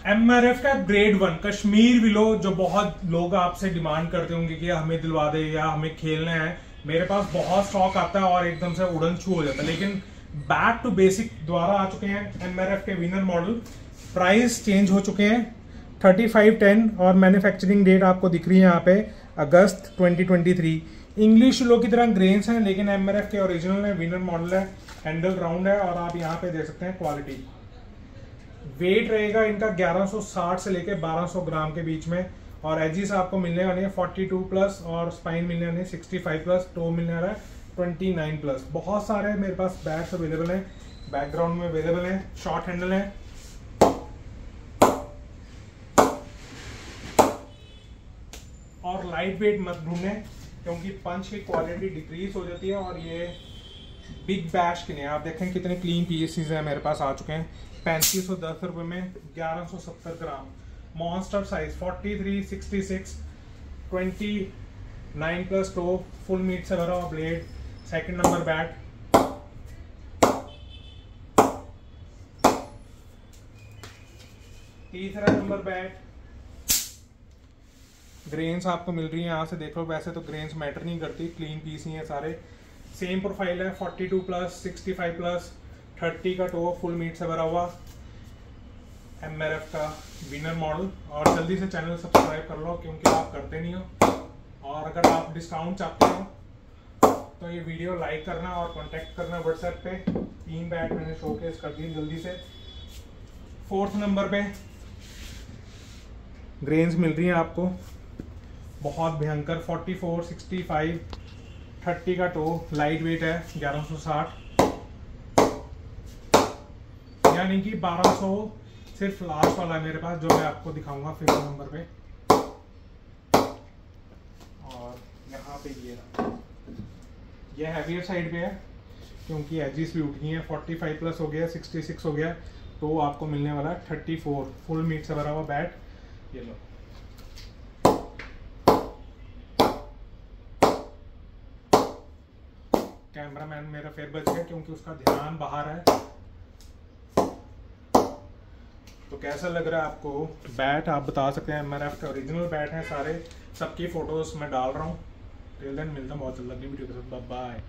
MRF का grade one Kashmir willow जो बहुत लोग आपसे डिमांड करते होंगे कि हमें दिलवा दे या हमें खेलना है, मेरे पास बहुत स्टॉक आता है और एकदम से उड़न छू हो जाता है। लेकिन बैक टू बेसिक द्वारा आ चुके हैं MRF के विनर मॉडल प्राइस चेंज हो चुके हैं। थर्टी फाइव टेन और मैन्युफैक्चरिंग डेट आपको दिख रही है यहाँ पे, अगस्त 2023 इंग्लिश लो की तरह ग्रेन्स हैं, लेकिन MRF के ओरिजिनल है विनर मॉडल है हैंडल राउंड है और आप यहाँ पे देख सकते हैं क्वालिटी वेट रहेगा इनका 1160 से लेके 1200 ग्राम के बीच में। और एजिस आपको मिलने वाले हैं 42 प्लस और स्पाइन मिलने वाले हैं 65 प्लस टो मिलने वाला है 29 प्लस। बहुत सारे मेरे पास बैग्स अवेलेबल हैं, बैकग्राउंड में अवेलेबल हैं शॉर्ट हैंडल हैं। और लाइट वेट मत ढूंढें, क्योंकि पंच की क्वालिटी डिक्रीज हो जाती है और ये बिग बैश के लिए आप देखें कितने क्लीन पीसेस हैं, मेरे पास आ चुके हैं। पैंतीस सौ दस रुपये में ग्यारह सौ सत्तर gram. Monster size forty three sixty six twenty nine plus toe full meat से भरा हुआ ब्लेड सेकंड नंबर बैट तीसरा नंबर बैट ग्रेन्स आपको मिल रही है, यहाँ से देख लो, वैसे तो ग्रेन्स मैटर नहीं करती क्लीन पीस ही है सारे। सेम प्रोफ़ाइल है 42 प्लस 65 प्लस 30 का टो फुल मीट से भरा हुआ। एमआरएफ का विनर मॉडल और जल्दी से चैनल सब्सक्राइब कर लो क्योंकि आप करते नहीं हो। और अगर आप डिस्काउंट चाहते हो तो ये वीडियो लाइक करना और कांटेक्ट करना व्हाट्सएप पे। तीन बैट मैंने शोकेस कर दिए जल्दी से। फोर्थ नंबर पे ग्रेन्स मिल रही हैं आपको। बहुत भयंकर 44, 65, 30 का टो लाइट वेट है 1160 यानी कि 1200 सिर्फ़ लास्ट वाला है मेरे पास, जो मैं आपको दिखाऊँगा फिफ्थ नंबर पे। और यहाँ पे ये ये हैवियर साइड पे है, क्योंकि एजिस भी उठ है। 45 प्लस हो गया 66 हो गया तो आपको मिलने वाला है 34 फुल मीट से भरा हुआ बैट ये लो। कैमरामैन मेरा फिर बच गया क्योंकि उसका ध्यान बाहर है। तो कैसा लग रहा है आपको? बैट आप बता सकते हैं, एम के ओरिजिनल बैट है सारे। सबकी फ़ोटोज़ मैं डाल रहा हूँ। देन मिलता हूँ बहुत जल्द अगली वीडियो के साथ। बाय